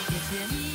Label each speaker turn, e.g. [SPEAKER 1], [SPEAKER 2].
[SPEAKER 1] Rock is.